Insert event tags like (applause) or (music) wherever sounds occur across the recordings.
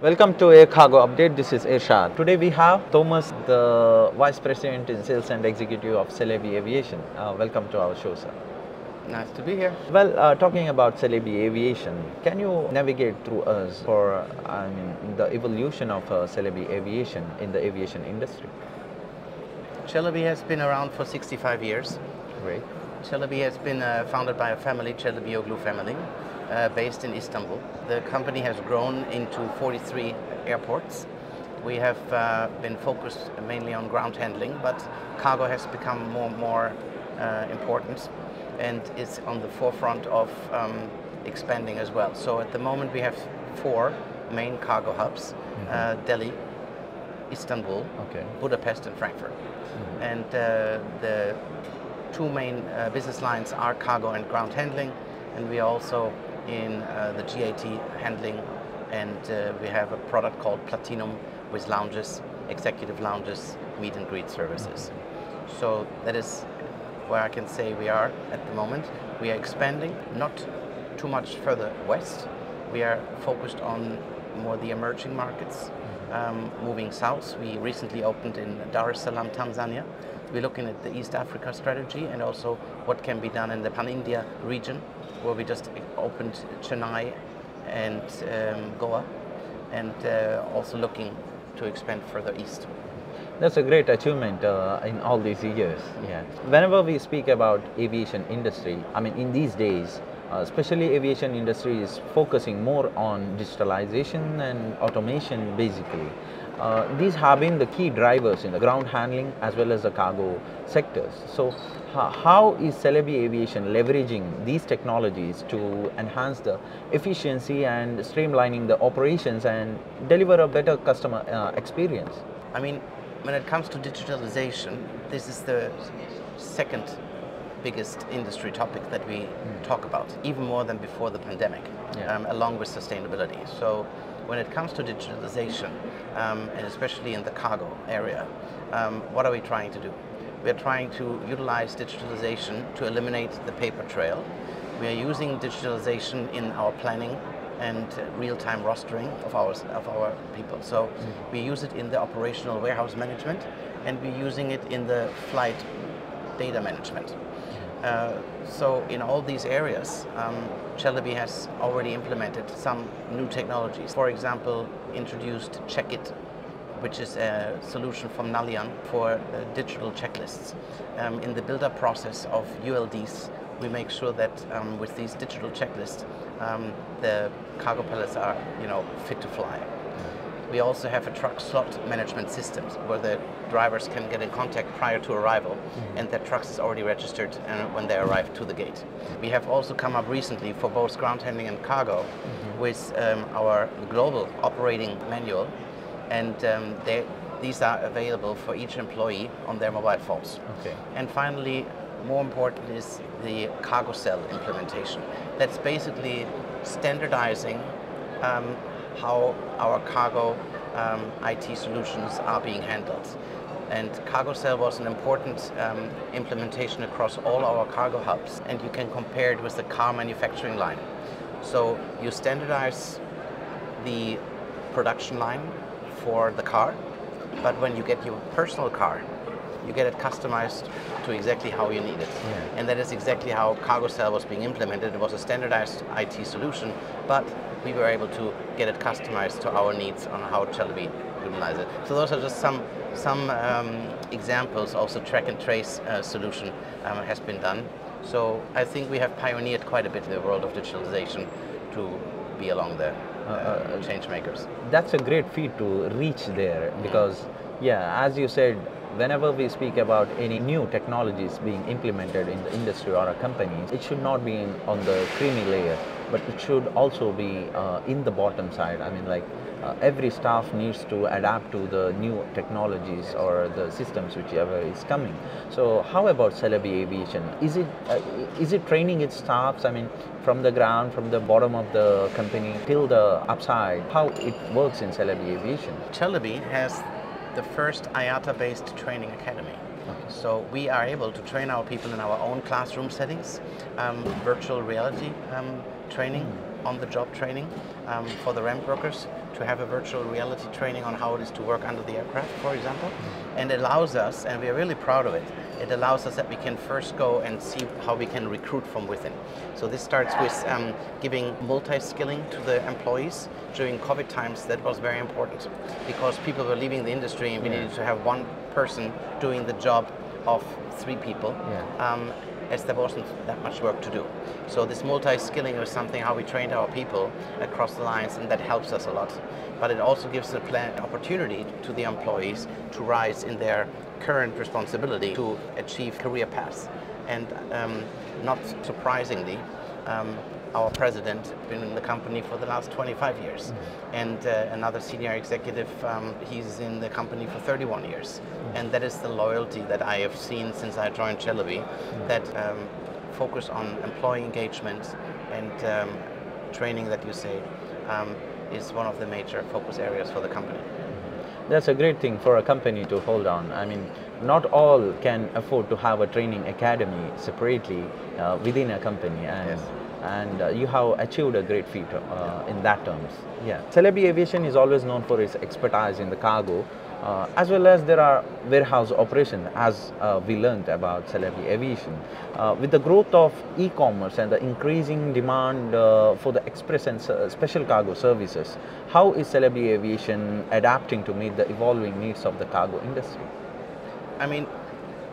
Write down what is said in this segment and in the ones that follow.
Welcome to Air Cargo Update. This is Irshad. Today we have Thomas, the Vice President in Sales and Executive of Celebi Aviation. Uh, welcome to our show, sir. Nice to be here. Well, uh, talking about Celebi Aviation, can you navigate through us for I mean, the evolution of uh, Celebi Aviation in the aviation industry? Celebi has been around for 65 years. Great. Celebi has been uh, founded by a family, Celebioglu family, uh, based in Istanbul. The company has grown into 43 airports. We have uh, been focused mainly on ground handling, but cargo has become more and more uh, important and is on the forefront of um, expanding as well. So at the moment we have four main cargo hubs, uh, Delhi, Istanbul, Okay. Budapest and Frankfurt. And uh, the two main uh, business lines are cargo and ground handling, and we are also in uh, the GAT handling, and uh, we have a product called Platinum with lounges, executive lounges, meet and greet services. So that is where I can say we are at the moment. We are expanding, not too much further west. We are focused on more the emerging markets, um, moving south. We recently opened in Dar es Salaam, Tanzania. We're looking at the East Africa strategy and also what can be done in the Pan India region, where we just opened Chennai and um, Goa, and uh, also looking to expand further east. That's a great achievement uh, in all these years. Yeah. Whenever we speak about aviation industry, I mean, in these days, especially aviation industry is focusing more on digitalization and automation, basically. Uh, these have been the key drivers in the ground handling as well as the cargo sectors. So, how is Celebi Aviation leveraging these technologies to enhance the efficiency and streamlining the operations and deliver a better customer uh, experience? I mean, when it comes to digitalization, this is the second biggest industry topic that we talk about, even more than before the pandemic, Yeah. um, along with sustainability. So, when it comes to digitalization, um, and especially in the cargo area, um, what are we trying to do? We are trying to utilize digitalization to eliminate the paper trail. We are using digitalization in our planning and real-time rostering of our of our people. So we use it in the operational warehouse management, and we're using it in the flight data management. Uh, so in all these areas, um, has already implemented some new technologies. For example, introduced Checkit, which is a solution from Nallian for uh, digital checklists. Um, in the build-up process of ULDs, we make sure that um, with these digital checklists, um, the cargo pallets are, you know, fit to fly. We also have a truck slot management system where the drivers can get in contact prior to arrival and their trucks is already registered uh, when they arrive to the gate. We have also come up recently for both ground handling and cargo with um, our global operating manual and um, they, these are available for each employee on their mobile phones. Okay. And finally, more important is the cargo cell implementation. That's basically standardizing um, how our cargo um, IT solutions are being handled. And Cargo Cell was an important um, implementation across all our cargo hubs, and you can compare it with the car manufacturing line. So you standardize the production line for the car, but when you get your personal car, you get it customized to exactly how you need it. Yeah. And that is exactly how Cargo Cell was being implemented. It was a standardized IT solution, but we were able to get it customized to our needs on how Celebi utilize it. So those are just some some um, examples. Also, track and trace uh, solution um, has been done. So I think we have pioneered quite a bit in the world of digitalization to be along the uh, change makers. that's a great feat to reach there because yeah as you said whenever we speak about any new technologies being implemented in the industry or a company it should not be in, on the creamy layer but it should also be uh, in the bottom side. I mean like uh, every staff needs to adapt to the new technologies or the systems whichever is coming. So how about celebi aviation? Is it uh, is it training its staffs? I mean from the ground from the bottom of the company till the upside how it works in celebi aviation? Celebi has the first IATA-based training academy. So we are able to train our people in our own classroom settings, um, virtual reality um, training, on-the-job training um, for the ramp workers, to have a virtual reality training on how it is to work under the aircraft, for example, and it allows us, and we are really proud of it, it allows us that we can first go and see how we can recruit from within. So this starts with um, giving multi-skilling to the employees. During COVID times, that was very important because people were leaving the industry and we Yeah. needed to have one person doing the job of three people. Yeah. Um, as there wasn't that much work to do. So this multi-skilling was something how we trained our people across the lines and that helps us a lot. But it also gives the plan opportunity to the employees to rise in their current responsibility to achieve career paths. And um, not surprisingly, um, our president been in the company for the last 25 years. And uh, another senior executive, um, he's in the company for 31 years. And that is the loyalty that I have seen since I joined Celebi, that um, focus on employee engagement and um, training that you say um, is one of the major focus areas for the company. That's a great thing for a company to hold on. I mean, not all can afford to have a training academy separately uh, within a company, and Yes. and uh, you have achieved a great feat uh, in that terms. Yeah, Celebi Aviation is always known for its expertise in the cargo, uh, as well as there are warehouse operations, as uh, we learned about Celebi Aviation. Uh, with the growth of e-commerce and the increasing demand uh, for the express and special cargo services, how is Celebi Aviation adapting to meet the evolving needs of the cargo industry? I mean,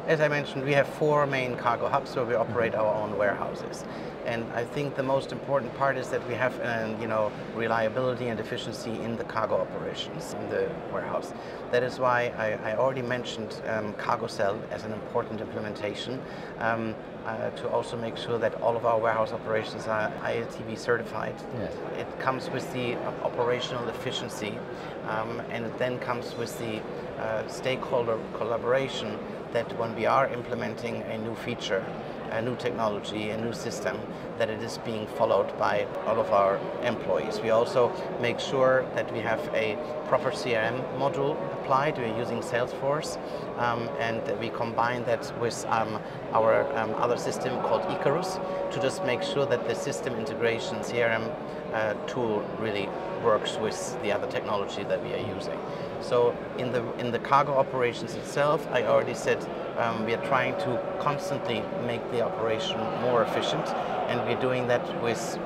as I mentioned, we have four main cargo hubs where we operate our own warehouses. And I think the most important part is that we have, um, you know, reliability and efficiency in the cargo operations in the warehouse. That is why I, I already mentioned um, Cargo Cell as an important implementation um, uh, to also make sure that all of our warehouse operations are IATA certified. Yes. It comes with the operational efficiency, um, and it then comes with the uh, stakeholder collaboration that when we are implementing a new feature, a new technology, a new system, that it is being followed by all of our employees. We also make sure that we have a proper CRM module applied. We're using Salesforce, um, and we combine that with um, our um, other system called Icarus to just make sure that the system integration CRM uh, tool really works with the other technology that we are using. So in the in the cargo operations itself, I already said um, we are trying to constantly make the operation more efficient, and we're doing that with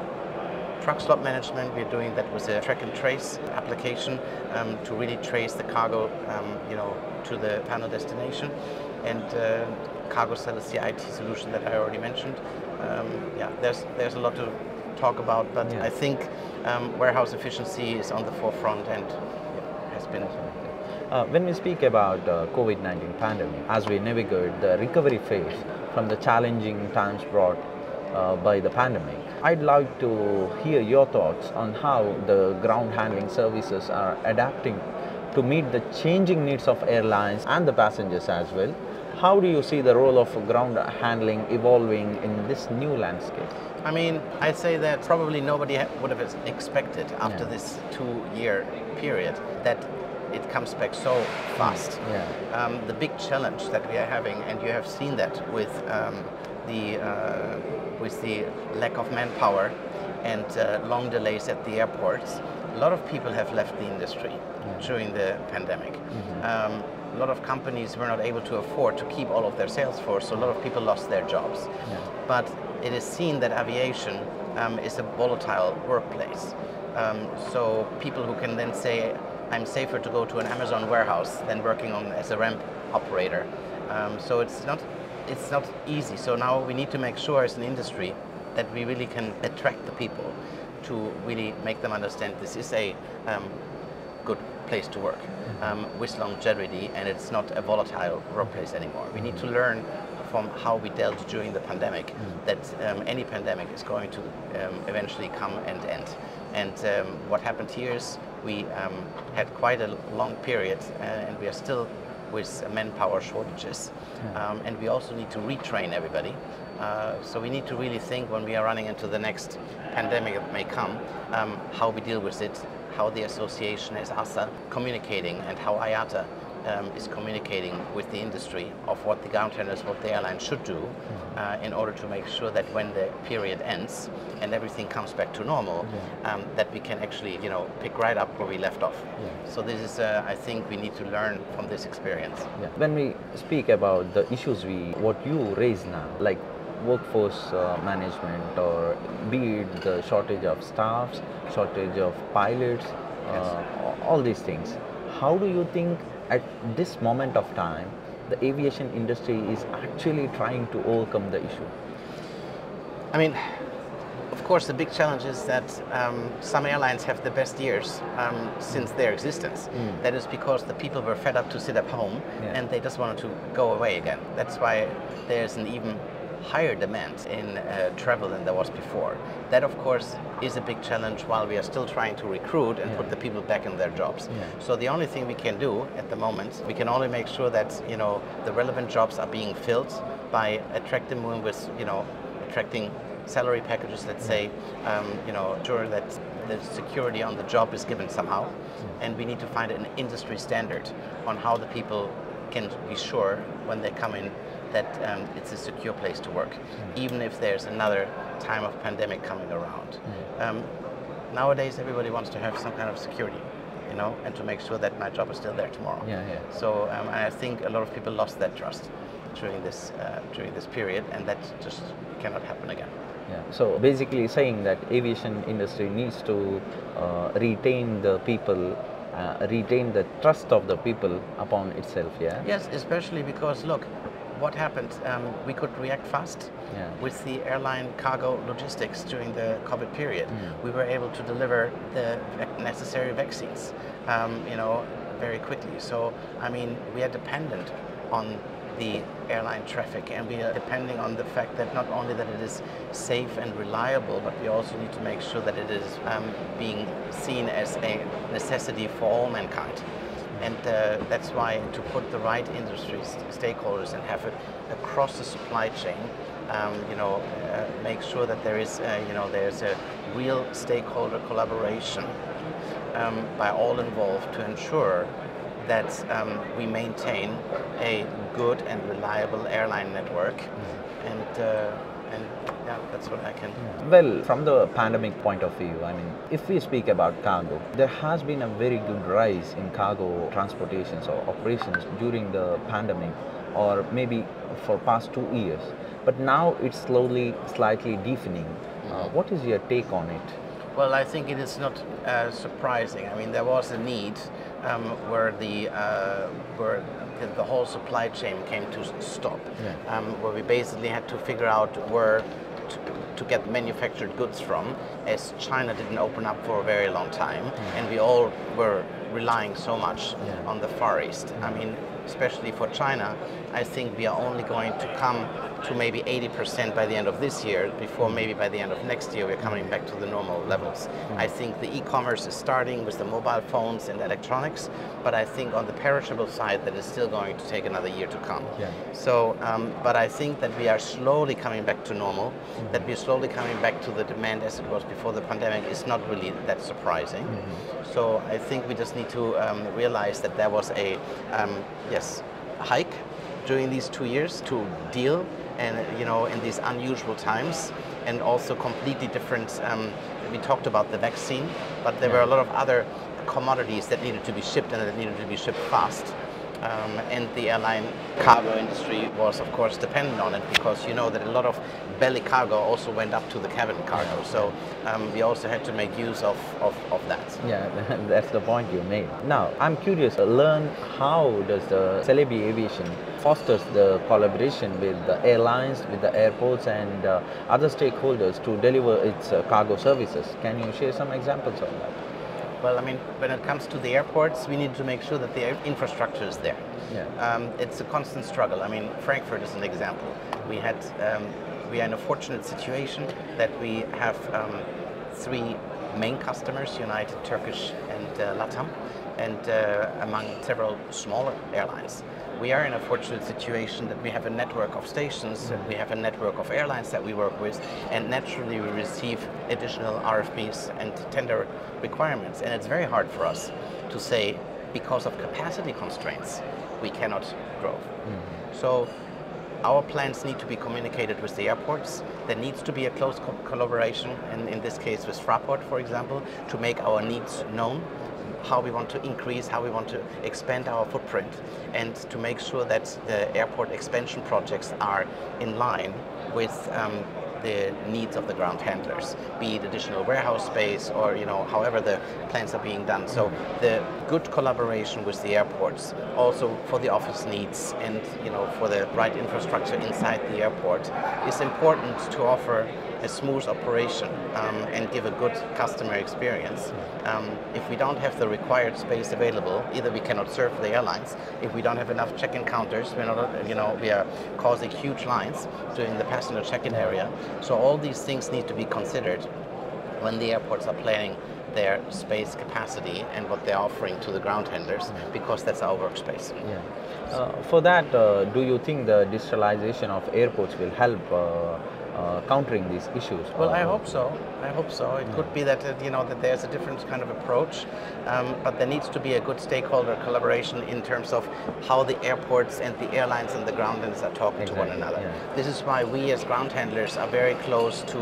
truck slot management. We're doing that with a track and trace application um, to really trace the cargo, um, you know, to the panel destination. And uh, Cargo Cell is the IT solution that I already mentioned. Um, yeah, there's there's a lot to talk about, but Yeah. I think um, warehouse efficiency is on the forefront and has been. Uh, when we speak about uh, COVID-19 pandemic, as we navigate the recovery phase from the challenging times brought uh, by the pandemic, I'd like to hear your thoughts on how the ground handling services are adapting to meet the changing needs of airlines and the passengers as well. How do you see the role of ground handling evolving in this new landscape? I mean, I'd say that probably nobody would have expected after Yeah. this two-year period that it comes back so fast. Yeah. Um, the big challenge that we are having, and you have seen that with um, the uh, with the lack of manpower and uh, long delays at the airports. A lot of people have left the industry during the pandemic. Um, a lot of companies were not able to afford to keep all of their sales force, so a lot of people lost their jobs. But it is seen that aviation um, is a volatile workplace. Um, so people who can then say, I'm safer to go to an Amazon warehouse than working on as a ramp operator. Um, so it's not, it's not easy. So now we need to make sure as an industry that we really can attract the people to really make them understand this is a um, good place to work um, with longevity and it's not a volatile workplace anymore. We need to learn from how we dealt during the pandemic that um, any pandemic is going to um, eventually come and end. And um, what happened here is we um, had quite a long period uh, and we are still with manpower shortages. Um, and we also need to retrain everybody. Uh, so we need to really think when we are running into the next pandemic that may come, um, how we deal with it, how the association as ASA communicating and how IATA um, is communicating with the industry of what the ground handlers, what the airline should do uh, in order to make sure that when the period ends and everything comes back to normal, um, that we can actually, you know, pick right up where we left off. So this is, uh, I think, we need to learn from this experience. Yeah. When we speak about the issues we, what you raise now, like workforce uh, management or be it the shortage of staffs, shortage of pilots, uh, all these things. How do you think at this moment of time the aviation industry is actually trying to overcome the issue? I mean, of course, the big challenge is that um, some airlines have the best years um, since their existence. That is because the people were fed up to sit at home Yeah. and they just wanted to go away again. That's why there's an even higher demand in uh, travel than there was before. That, of course, is a big challenge while we are still trying to recruit and Yeah. put the people back in their jobs. Yeah. So the only thing we can do at the moment, we can only make sure that you know the relevant jobs are being filled by attracting them with you know attracting salary packages. Let's say um, you know sure that the security on the job is given somehow, and we need to find an industry standard on how the people can be sure when they come in that um, it's a secure place to work, even if there's another time of pandemic coming around. Um, nowadays, everybody wants to have some kind of security, you know, and to make sure that my job is still there tomorrow. Yeah, yeah. So um, I think a lot of people lost that trust during this uh, during this period, and that just cannot happen again. Yeah. So basically saying that aviation industry needs to uh, retain the people, uh, retain the trust of the people upon itself. Yeah. Yes, especially because look, what happened? Um, we could react fast Yeah. with the airline cargo logistics during the COVID period. We were able to deliver the necessary vaccines, um, you know, very quickly. So I mean, we are dependent on the airline traffic, and we are depending on the fact that not only that it is safe and reliable, but we also need to make sure that it is um, being seen as a necessity for all mankind. And uh, that's why to put the right industry st- stakeholders and have it across the supply chain, um, you know, uh, make sure that there is, uh, you know, there's a real stakeholder collaboration um, by all involved to ensure that um, we maintain a good and reliable airline network. And, uh, and yeah, that's what I can. Well, from the pandemic point of view, I mean, if we speak about cargo, there has been a very good rise in cargo transportations or operations during the pandemic, or maybe for past two years. But now it's slowly, slightly deepening. Uh, what is your take on it? Well, I think it is not uh, surprising. I mean, there was a need um, where the uh, where the, the whole supply chain came to stop, Yeah. um, where we basically had to figure out where to, to get manufactured goods from, as China didn't open up for a very long time, mm. and we all were relying so much Yeah. on the Far East. I mean, especially for China, I think we are only going to come to maybe 80% by the end of this year, before maybe by the end of next year we're coming back to the normal levels. I think the e-commerce is starting with the mobile phones and electronics, but I think on the perishable side that is still going to take another year to come. Yeah. So, um, but I think that we are slowly coming back to normal, that we're slowly coming back to the demand as it was before the pandemic is not really that surprising. So I think we just need to um, realize that there was a, um, yes, hike during these two years to deal and, you know, in these unusual times and also completely different, um, we talked about the vaccine, but there were a lot of other commodities that needed to be shipped and that needed to be shipped fast. Um, and the airline cargo industry was, of course, dependent on it because you know that a lot of belly cargo also went up to the cabin cargo. So um, we also had to make use of, of, of that. Yeah, (laughs) that's the point you made. Now, I'm curious to learn how does the Celebi Aviation fosters the collaboration with the airlines, with the airports and uh, other stakeholders to deliver its uh, cargo services. Can you share some examples of that? Well, I mean, when it comes to the airports, we need to make sure that the infrastructure is there. Yeah. Um, it's a constant struggle. I mean, Frankfurt is an example. We had, um, we are in a fortunate situation that we have um, three main customers: United, Turkish, and uh, LATAM, and uh, among several smaller airlines. We are in a fortunate situation that we have a network of stations, and we have a network of airlines that we work with, and naturally we receive additional RFPs and tender requirements. And it's very hard for us to say because of capacity constraints, we cannot grow. So our plans need to be communicated with the airports. There needs to be a close co- collaboration, and in this case with Fraport, for example, to make our needs known, how we want to increase, how we want to expand our footprint, and to make sure that the airport expansion projects are in line with um, the needs of the ground handlers, be it additional warehouse space or you know however the plans are being done. So the good collaboration with the airports, also for the office needs and you know for the right infrastructure inside the airport, is important to offer a smooth operation um, and give a good customer experience. Um, if we don't have the required space available, either we cannot serve the airlines. If we don't have enough check-in counters, we're not, you know, we are causing huge lines during the passenger check-in area. So all these things need to be considered when the airports are planning their space capacity and what they're offering to the ground handlers, because that's our workspace. Yeah. Uh, for that, uh, do you think the digitalization of airports will help uh, uh, countering these issues? Well, I hope so. I hope so. It could be that uh, you know that there's a different kind of approach, um, but there needs to be a good stakeholder collaboration in terms of how the airports and the airlines and the ground handlers are talking to one another. yeah. This is why we as ground handlers are very close to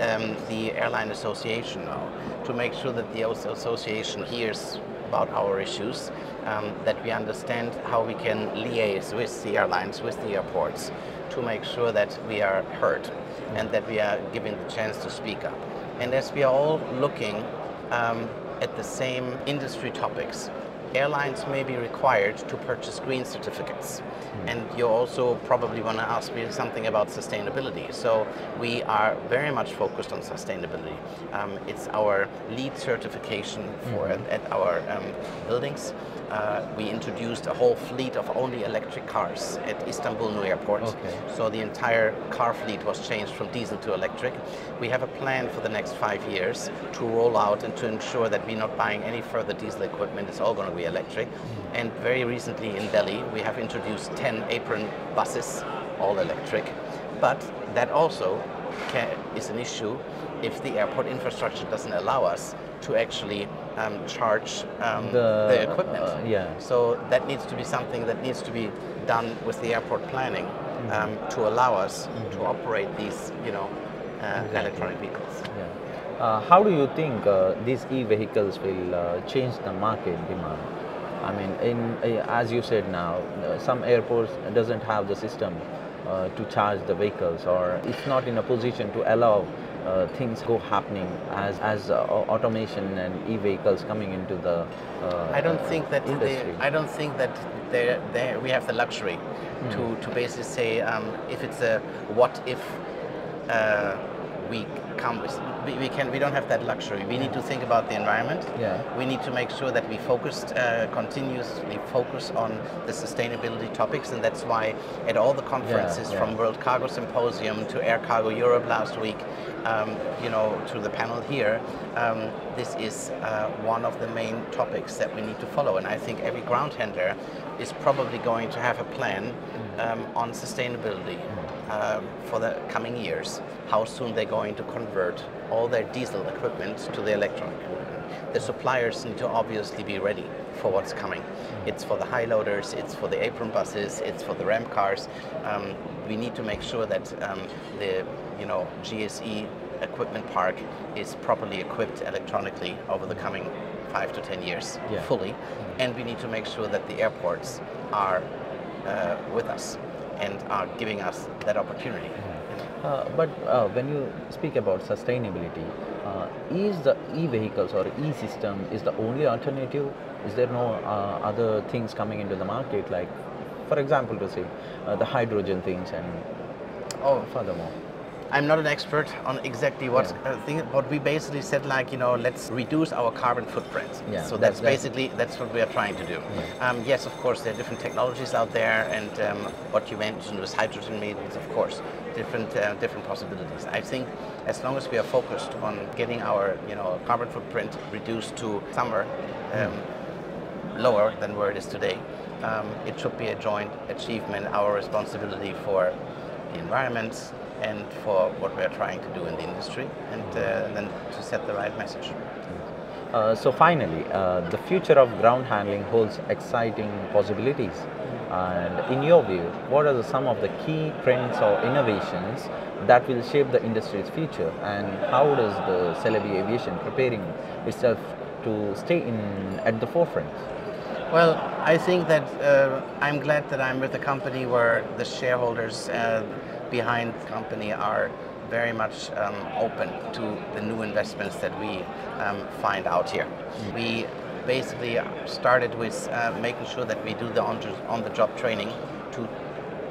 um, the airline association now to make sure that the association hears about our issues, um, that we understand how we can liaise with the airlines, with the airports, to make sure that we are heard and that we are given the chance to speak up. And as we are all looking um, at the same industry topics, airlines may be required to purchase green certificates. And you also probably want to ask me something about sustainability. So we are very much focused on sustainability. Um, it's our LEED certification for at our um, buildings. Uh, we introduced a whole fleet of only electric cars at Istanbul New Airport. Okay. So the entire car fleet was changed from diesel to electric. We have a plan for the next five years to roll out and to ensure that we're not buying any further diesel equipment. It's all going to be electric. And very recently in Delhi, we have introduced 10 apron buses, all electric. But that also ca is an issue if the airport infrastructure doesn't allow us to actually um, charge um, The- the equipment. uh, yeah. So that needs to be something that needs to be done with the airport planning um, to allow us to operate these, you know, uh, electronic vehicles. Yeah. Uh, how do you think uh, these e-vehicles will uh, change the market demand? I mean, in uh, as you said now, uh, some airports doesn't have the system uh, to charge the vehicles, or it's not in a position to allow uh, things go happening as as uh, automation and e-vehicles coming into the. Uh, I don't think that they, I don't think that they they we have the luxury to, to basically say um, if it's a what if uh, we come we, can we don't have that luxury. We need to think about the environment. Yeah. We need to make sure that we focused uh, continuously focus on the sustainability topics, and that's why at all the conferences yeah. from World Cargo Symposium to Air Cargo Europe last week, um, you know, to the panel here, um, this is uh, one of the main topics that we need to follow. And I think every ground handler is probably going to have a plan um, on sustainability um, for the coming years. How soon they're going to convert all their diesel equipment to the electronic equipment. The suppliers need to obviously be ready for what's coming. It's for the high loaders, it's for the apron buses, it's for the ramp cars. Um, we need to make sure that um, the you know GSE equipment park is properly equipped electronically over the coming five to ten years Yeah. fully, and we need to make sure that the airports are uh, with us and are giving us that opportunity. Uh, but uh, when you speak about sustainability, uh, is the e-vehicles or e-system is the only alternative? Is there no uh, other things coming into the market, like, for example, to say uh, the hydrogen things and Oh, furthermore? I'm not an expert on exactly what Yeah. uh, thing, but we basically said like you know let's reduce our carbon footprint. Yeah, So that- that's basically that's what we are trying to do. Um, yes, of course there are different technologies out there, and um, what you mentioned was hydrogen means of course different uh, different possibilities. I think as long as we are focused on getting our you know carbon footprint reduced to somewhere um, lower than where it is today, um, it should be a joint achievement, our responsibility for the environment and for what we are trying to do in the industry, and uh, then to set the right message. Uh, so finally, uh, the future of ground handling holds exciting possibilities. And in your view, what are the, some of the key trends or innovations that will shape the industry's future? And how does the Celebi Aviation preparing itself to stay in at the forefront? Well, I think that uh, I'm glad that I'm with a company where the shareholders uh, behind the company are very much um, open to the new investments that we um, find out here. Mm. We basically started with uh, making sure that we do the on-the-job training to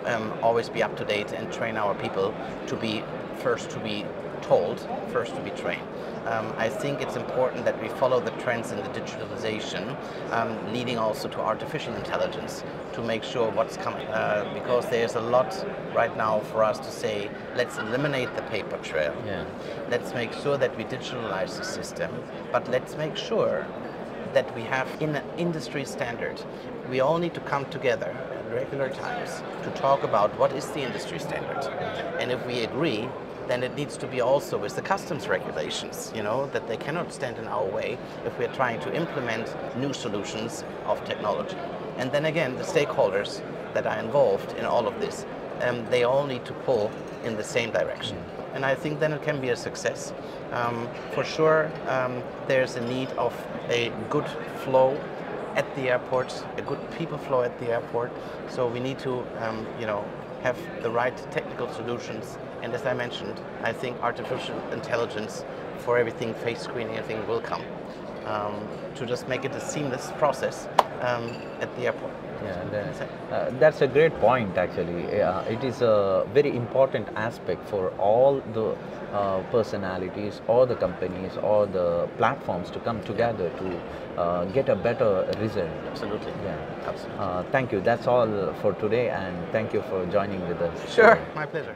um, always be up to date and train our people to be first to be told, first to be trained. Um, I think it's important that we follow the trends in the digitalization, um, leading also to artificial intelligence to make sure what's coming. Uh, because there's a lot right now for us to say, let's eliminate the paper trail. Yeah. Let's make sure that we digitalize the system, but let's make sure that we have in an industry standard. We all need to come together at regular times to talk about what is the industry standard. And if we agree, then it needs to be also with the customs regulations, you know, that they cannot stand in our way if we're trying to implement new solutions of technology. And then again, the stakeholders that are involved in all of this, um, they all need to pull in the same direction. And I think then it can be a success. Um, for sure, um, there's a need of a good flow at the airport, a good people flow at the airport. So we need to, um, you know, have the right technical solutions. And as I mentioned, I think artificial intelligence for everything, face screening, everything will come um, to just make it a seamless process um, at the airport. Yeah, uh, that's a great point actually. Uh, it is a very important aspect for all the uh, personalities or the companies or the platforms to come together to uh, get a better result. Absolutely. Yeah. Absolutely. Uh, thank you. That's all for today and thank you for joining with us. Sure. My pleasure.